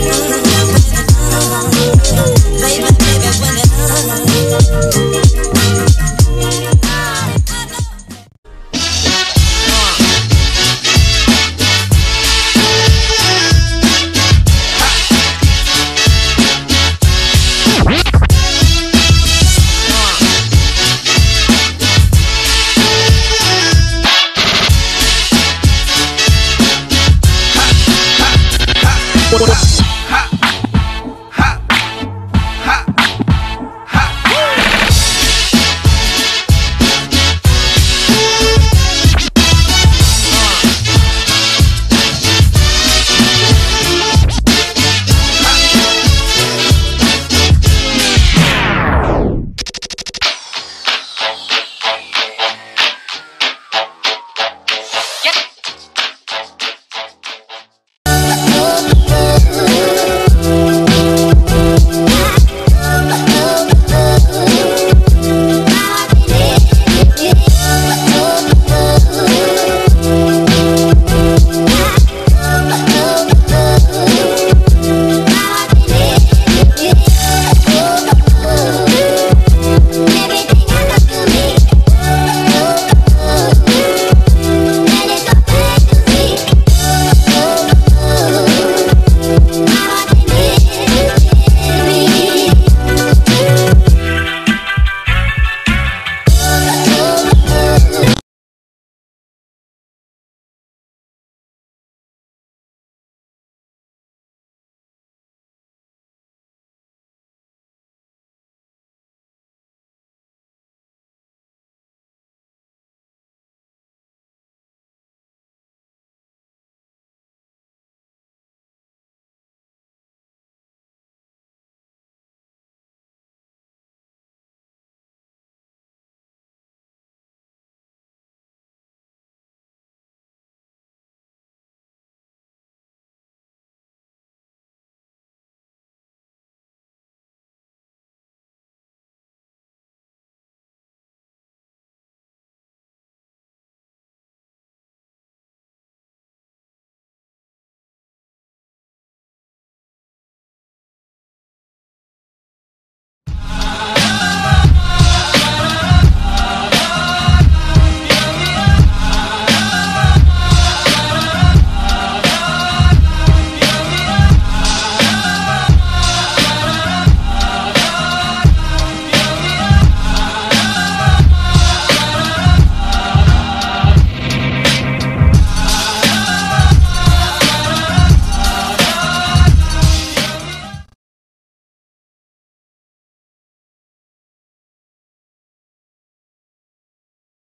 Baby,